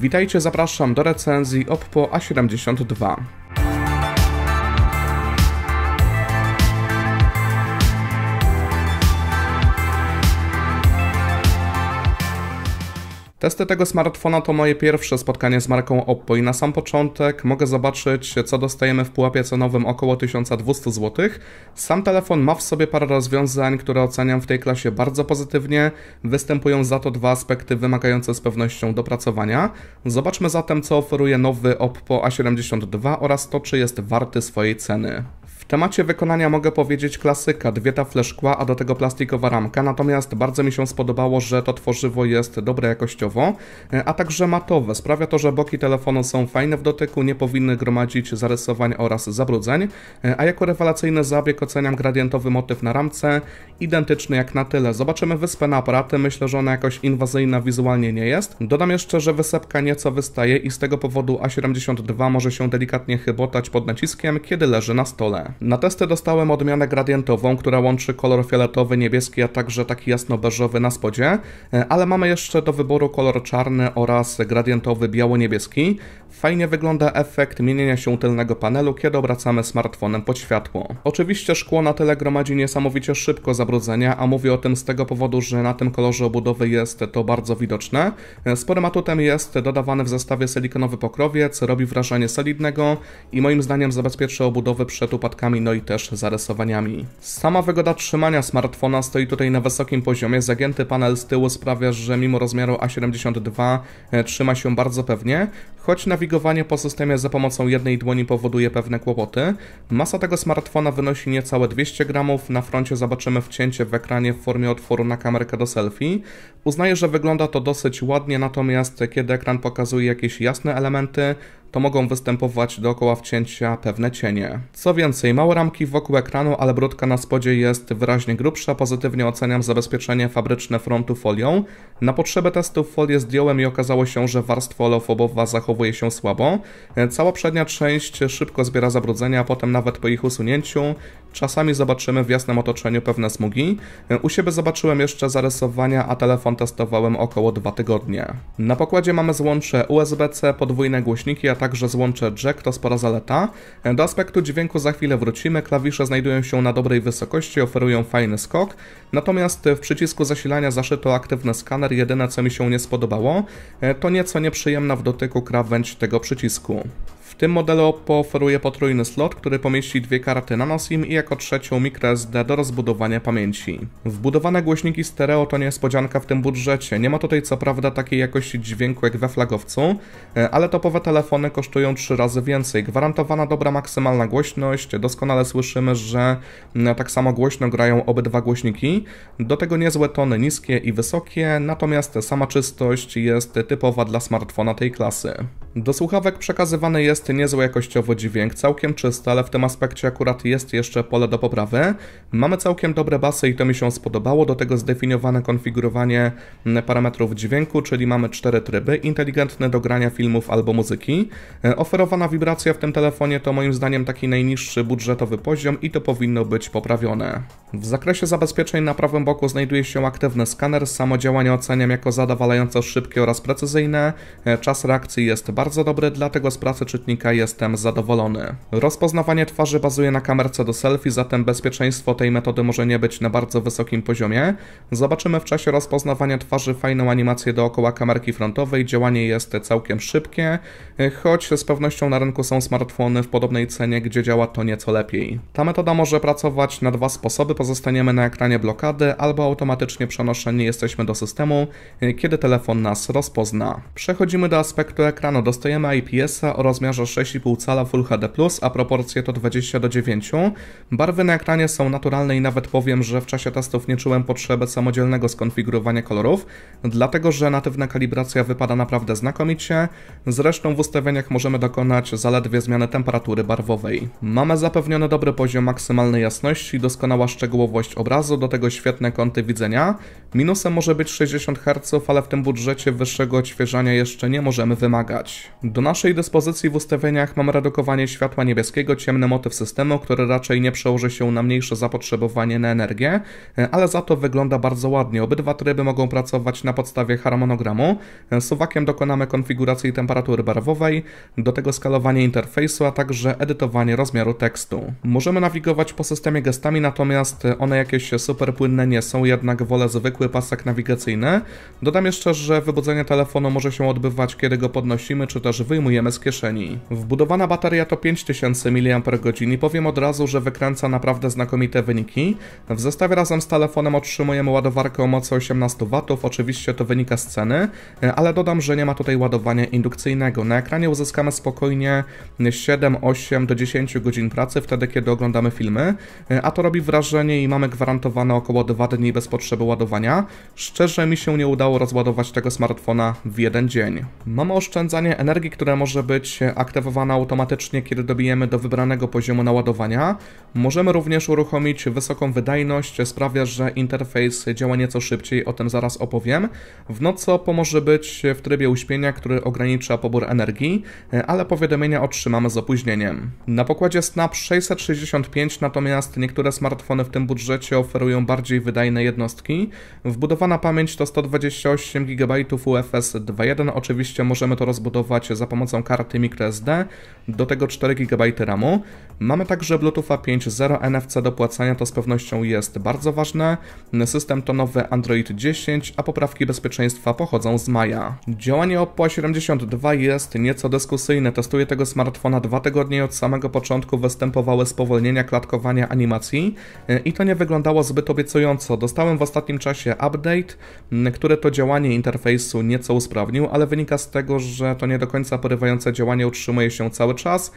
Witajcie, zapraszam do recenzji Oppo A72. Testy tego smartfona to moje pierwsze spotkanie z marką Oppo i na sam początek mogę zobaczyć, co dostajemy w pułapie cenowym około 1200 zł. Sam telefon ma w sobie parę rozwiązań, które oceniam w tej klasie bardzo pozytywnie. Występują za to dwa aspekty wymagające z pewnością dopracowania. Zobaczmy zatem, co oferuje nowy Oppo A72 oraz to, czy jest warty swojej ceny temacie wykonania mogę powiedzieć klasyka, dwie tafle szkła, a do tego plastikowa ramka, natomiast bardzo mi się spodobało, że to tworzywo jest dobre jakościowo, e, a także matowe. Sprawia to, że boki telefonu są fajne w dotyku, nie powinny gromadzić zarysowań oraz zabrudzeń, e, a jako rewelacyjny zabieg oceniam gradientowy motyw na ramce, identyczny jak na tyle. Zobaczymy wyspę na aparaty, myślę, że ona jakoś inwazyjna wizualnie nie jest. Dodam jeszcze, że wysepka nieco wystaje i z tego powodu A72 może się delikatnie chybotać pod naciskiem, kiedy leży na stole. Na testy dostałem odmianę gradientową, która łączy kolor fioletowy, niebieski, a także taki jasno-beżowy na spodzie, e, ale mamy jeszcze do wyboru kolor czarny oraz gradientowy biało-niebieski. Fajnie wygląda efekt mienienia się tylnego panelu, kiedy obracamy smartfonem pod światło. Oczywiście szkło na tyle gromadzi niesamowicie szybko zabrudzenia, a mówię o tym z tego powodu, że na tym kolorze obudowy jest to bardzo widoczne. E, sporym atutem jest dodawany w zestawie silikonowy pokrowiec, robi wrażenie solidnego i moim zdaniem zabezpiecza obudowy przed upadkami no i też zarysowaniami. Sama wygoda trzymania smartfona stoi tutaj na wysokim poziomie, zagięty panel z tyłu sprawia, że mimo rozmiaru A72 e, trzyma się bardzo pewnie, choć nawigowanie po systemie za pomocą jednej dłoni powoduje pewne kłopoty. Masa tego smartfona wynosi niecałe 200 gramów, na froncie zobaczymy wcięcie w ekranie w formie otworu na kamerkę do selfie. Uznaję, że wygląda to dosyć ładnie, natomiast kiedy ekran pokazuje jakieś jasne elementy, to mogą występować dookoła wcięcia pewne cienie. Co więcej, małe ramki wokół ekranu, ale brudka na spodzie jest wyraźnie grubsza. Pozytywnie oceniam zabezpieczenie fabryczne frontu folią. Na potrzeby testów folię zdjąłem i okazało się, że warstwa oleofobowa zachowuje się słabo. Cała przednia część szybko zbiera zabrudzenia, a potem nawet po ich usunięciu czasami zobaczymy w jasnym otoczeniu pewne smugi. U siebie zobaczyłem jeszcze zarysowania, a telefon testowałem około 2 tygodnie. Na pokładzie mamy złącze USB-C, podwójne głośniki, a także złącze jack, to spora zaleta. Do aspektu dźwięku za chwilę wrócimy, klawisze znajdują się na dobrej wysokości, oferują fajny skok, natomiast w przycisku zasilania zaszyto aktywny skaner, jedyne co mi się nie spodobało, to nieco nieprzyjemna w dotyku krawędź tego przycisku tym modelu Oppo oferuje potrójny slot, który pomieści dwie karty nanoSIM i jako trzecią microSD do rozbudowania pamięci. Wbudowane głośniki stereo to niespodzianka w tym budżecie. Nie ma tutaj co prawda takiej jakości dźwięku jak we flagowcu, e, ale topowe telefony kosztują 3 razy więcej. Gwarantowana dobra maksymalna głośność, doskonale słyszymy, że tak samo głośno grają obydwa głośniki. Do tego niezłe tony niskie i wysokie, natomiast sama czystość jest typowa dla smartfona tej klasy. Do słuchawek przekazywany jest niezły jakościowo dźwięk, całkiem czysty, ale w tym aspekcie akurat jest jeszcze pole do poprawy. Mamy całkiem dobre basy i to mi się spodobało, do tego zdefiniowane konfigurowanie parametrów dźwięku, czyli mamy cztery tryby, inteligentne do grania filmów albo muzyki. E, oferowana wibracja w tym telefonie to moim zdaniem taki najniższy budżetowy poziom i to powinno być poprawione. W zakresie zabezpieczeń na prawym boku znajduje się aktywny skaner, samo działanie oceniam jako zadowalająco szybkie oraz precyzyjne, e, czas reakcji jest bardzo dobry, dlatego z pracy czytnika jestem zadowolony. Rozpoznawanie twarzy bazuje na kamerce do selfie, zatem bezpieczeństwo tej metody może nie być na bardzo wysokim poziomie. Zobaczymy w czasie rozpoznawania twarzy fajną animację dookoła kamerki frontowej, działanie jest całkiem szybkie, choć z pewnością na rynku są smartfony w podobnej cenie, gdzie działa to nieco lepiej. Ta metoda może pracować na dwa sposoby, pozostaniemy na ekranie blokady albo automatycznie przenoszeni jesteśmy do systemu, kiedy telefon nas rozpozna. Przechodzimy do aspektu ekranu, dostajemy IPS-a o rozmiarze 6,5 cala Full HD+, a proporcje to 20 do 9. Barwy na ekranie są naturalne i nawet powiem, że w czasie testów nie czułem potrzeby samodzielnego skonfigurowania kolorów, dlatego że natywna kalibracja wypada naprawdę znakomicie, zresztą w ustawieniach możemy dokonać zaledwie zmiany temperatury barwowej. Mamy zapewniony dobry poziom maksymalnej jasności, doskonała szczegółowość obrazu, do tego świetne kąty widzenia. Minusem może być 60 Hz, ale w tym budżecie wyższego odświeżania jeszcze nie możemy wymagać. Do naszej dyspozycji w ustawieniach mamy redukowanie światła niebieskiego, ciemny motyw systemu, który raczej nie przełoży się na mniejsze zapotrzebowanie na energię, ale za to wygląda bardzo ładnie. Obydwa tryby mogą pracować na podstawie harmonogramu. Suwakiem dokonamy konfiguracji temperatury barwowej, do tego skalowanie interfejsu, a także edytowanie rozmiaru tekstu. Możemy nawigować po systemie gestami, natomiast one jakieś super płynne nie są, jednak wolę zwykły pasek nawigacyjny. Dodam jeszcze, że wybudzenie telefonu może się odbywać, kiedy go podnosimy, czy też wyjmujemy z kieszeni. Wbudowana bateria to 5000 mAh i powiem od razu, że wykręca naprawdę znakomite wyniki. W zestawie razem z telefonem otrzymujemy ładowarkę o mocy 18 W, oczywiście to wynika z ceny, ale dodam, że nie ma tutaj ładowania indukcyjnego. Na ekranie uzyskamy spokojnie 7, 8 do 10 godzin pracy wtedy, kiedy oglądamy filmy, a to robi wrażenie i mamy gwarantowane około 2 dni bez potrzeby ładowania. Szczerze mi się nie udało rozładować tego smartfona w jeden dzień. Mamy oszczędzanie energii, które może być aktywowane automatycznie, kiedy dobijemy do wybranego poziomu naładowania. Możemy również uruchomić wysoką wydajność, sprawia, że interfejs działa nieco szybciej, o tym zaraz opowiem. W nocy pomoże być w trybie uśpienia, który ogranicza pobór energii, ale powiadomienia otrzymamy z opóźnieniem. Na pokładzie Snap 665 natomiast niektóre smartfony w tym budżecie oferują bardziej wydajne jednostki. Wbudowana pamięć to 128 GB UFS 2.1, oczywiście możemy to rozbudować za pomocą karty microSD, do tego 4 GB RAMu. Mamy także Bluetooth 5.0 NFC do płacenia, to z pewnością jest bardzo ważne. System to nowy Android 10, a poprawki bezpieczeństwa pochodzą z maja. Działanie Oppo 72 jest nieco dyskusyjne. Testuję tego smartfona dwa tygodnie od samego początku występowały spowolnienia klatkowania animacji i to nie wyglądało zbyt obiecująco. Dostałem w ostatnim czasie update, który to działanie interfejsu nieco usprawnił, ale wynika z tego, że to nie do końca porywające działanie utrzymuje się cały czas,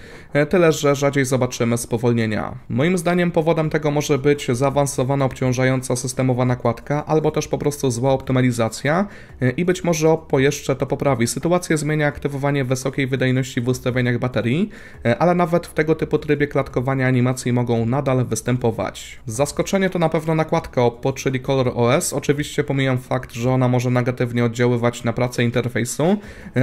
tyle że rzadziej zobaczymy spowolnienia. Moim zdaniem powodem tego może być zaawansowana obciążająca systemowa nakładka, albo też po prostu zła optymalizacja i być może Oppo jeszcze to poprawi. Sytuację zmienia aktywowanie wysokiej wydajności w ustawieniach baterii, ale nawet w tego typu trybie klatkowania animacji mogą nadal występować. Zaskoczenie to na pewno nakładka Oppo, czyli Color OS. Oczywiście pomijam fakt, że ona może negatywnie oddziaływać na pracę interfejsu,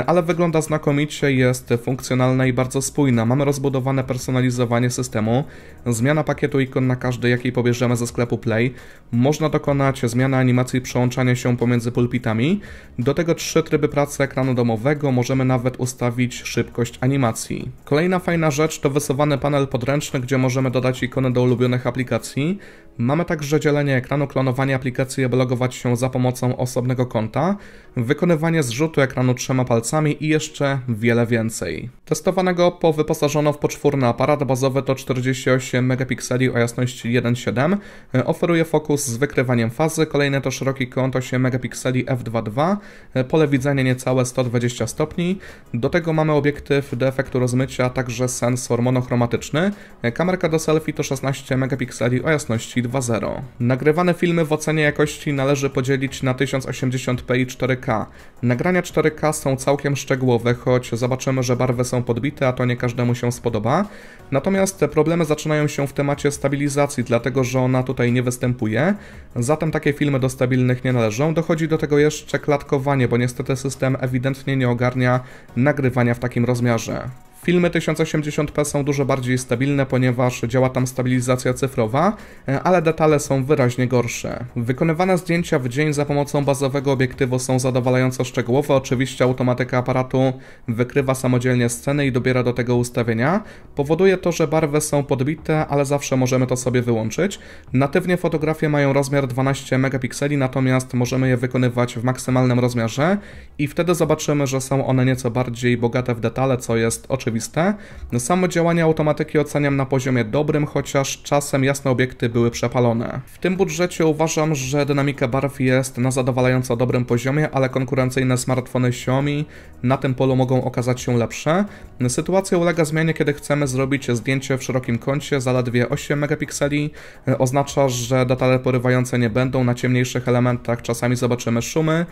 ale wygląda znakomicie, jest funkcjonalna i bardzo spójna. Mamy rozbudowane personalizowanie systemu, zmiana pakietu ikon na każdej, jakiej pobierzemy ze sklepu Play. Można dokonać zmiany animacji przełączania się pomiędzy pulpitami. Do tego trzy tryby pracy ekranu domowego, możemy nawet ustawić szybkość animacji. Kolejna fajna rzecz to wysuwany panel podręczny, gdzie możemy dodać ikony do ulubionych aplikacji. Mamy także dzielenie ekranu, klonowanie aplikacji, aby logować się za pomocą osobnego konta, wykonywanie zrzutu ekranu trzema palcami i jeszcze wiele więcej. Testowanego Oppo wyposażono w poczwórny aparat, bazowy to 48 megapikseli o jasności 1.7, oferuje fokus z wykrywaniem fazy, kolejne to szeroki kąt 8 megapikseli f2.2, pole widzenia niecałe 120 stopni, do tego mamy obiektyw do efektu rozmycia, także sensor monochromatyczny, kamerka do selfie to 16 megapikseli o jasności 2.0. Nagrywane filmy w ocenie jakości należy podzielić na 1080p i 4K. Nagrania 4K są całkiem szczegółowe, choć zobaczymy, że barwy są podbite, a to nie każdemu się spodoba. Natomiast te problemy zaczynają się w temacie stabilizacji, dlatego że ona tutaj nie występuje. Zatem takie filmy do stabilnych nie należą. Dochodzi do tego jeszcze klatkowanie, bo niestety system ewidentnie nie ogarnia nagrywania w takim rozmiarze. Filmy 1080p są dużo bardziej stabilne, ponieważ działa tam stabilizacja cyfrowa, e, ale detale są wyraźnie gorsze. Wykonywane zdjęcia w dzień za pomocą bazowego obiektywu są zadowalająco szczegółowe. Oczywiście automatyka aparatu wykrywa samodzielnie sceny i dobiera do tego ustawienia. Powoduje to, że barwy są podbite, ale zawsze możemy to sobie wyłączyć. Natywnie fotografie mają rozmiar 12 megapikseli, natomiast możemy je wykonywać w maksymalnym rozmiarze i wtedy zobaczymy, że są one nieco bardziej bogate w detale, co jest oczywiste oczywiste. Samo działanie automatyki oceniam na poziomie dobrym, chociaż czasem jasne obiekty były przepalone. W tym budżecie uważam, że dynamika barw jest na zadowalająco dobrym poziomie, ale konkurencyjne smartfony Xiaomi na tym polu mogą okazać się lepsze. Sytuacja ulega zmianie, kiedy chcemy zrobić zdjęcie w szerokim kącie, zaledwie 8 megapikseli. Oznacza, że detale porywające nie będą, na ciemniejszych elementach czasami zobaczymy szumy,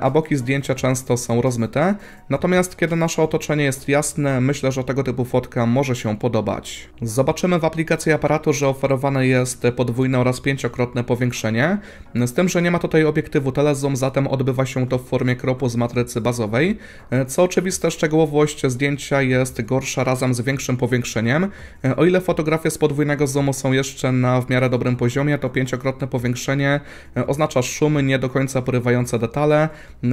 a boki zdjęcia często są rozmyte. Natomiast kiedy nasze otoczenie jest jasne, myślę, myślę, że tego typu fotka może się podobać. Zobaczymy w aplikacji aparatu, że oferowane jest podwójne oraz pięciokrotne powiększenie, z tym, że nie ma tutaj obiektywu telezoom, zatem odbywa się to w formie kropu z matrycy bazowej. Co oczywiste, szczegółowość zdjęcia jest gorsza razem z większym powiększeniem. O ile fotografie z podwójnego zoomu są jeszcze na w miarę dobrym poziomie, to pięciokrotne powiększenie oznacza szumy, nie do końca porywające detale.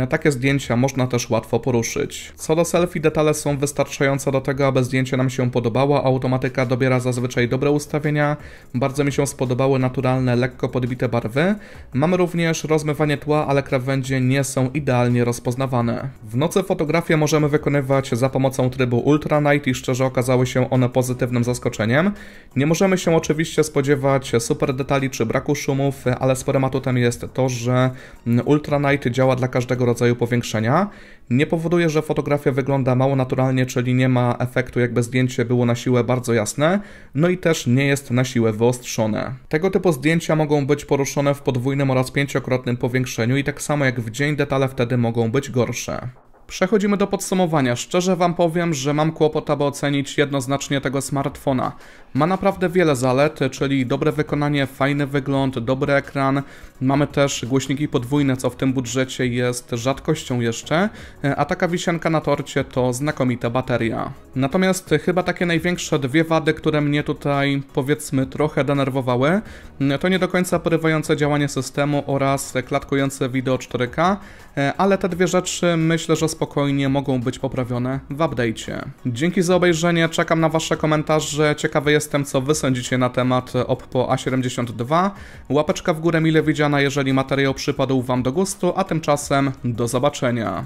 Takie zdjęcia można też łatwo poruszyć. Co do selfie, detale są wystarczające do tego, aby zdjęcie nam się podobało. Automatyka dobiera zazwyczaj dobre ustawienia. Bardzo mi się spodobały naturalne, lekko podbite barwy. Mamy również rozmywanie tła, ale krawędzie nie są idealnie rozpoznawane. W nocy fotografię możemy wykonywać za pomocą trybu Ultra Night i szczerze okazały się one pozytywnym zaskoczeniem. Nie możemy się oczywiście spodziewać super detali czy braku szumów, ale sporym atutem jest to, że Ultra Night działa dla każdego rodzaju powiększenia. Nie powoduje, że fotografia wygląda mało naturalnie, czyli nie ma efektu jakby zdjęcie było na siłę bardzo jasne, no i też nie jest na siłę wyostrzone. Tego typu zdjęcia mogą być poruszone w podwójnym oraz pięciokrotnym powiększeniu i tak samo jak w dzień detale wtedy mogą być gorsze. Przechodzimy do podsumowania. Szczerze Wam powiem, że mam kłopot, aby ocenić jednoznacznie tego smartfona. Ma naprawdę wiele zalet, czyli dobre wykonanie, fajny wygląd, dobry ekran. Mamy też głośniki podwójne, co w tym budżecie jest rzadkością jeszcze, a taka wisienka na torcie to znakomita bateria. Natomiast chyba takie największe dwie wady, które mnie tutaj powiedzmy trochę denerwowały, to nie do końca porywające działanie systemu oraz klatkujące wideo 4K, ale te dwie rzeczy myślę, że spokojnie mogą być poprawione w update'cie. Dzięki za obejrzenie, czekam na Wasze komentarze, ciekawy jestem co Wy sądzicie na temat Oppo A72. Łapeczka w górę mile widziana, jeżeli materiał przypadł Wam do gustu, a tymczasem do zobaczenia.